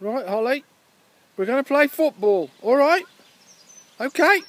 Right, Holly. We're going to play football. All right? Okay.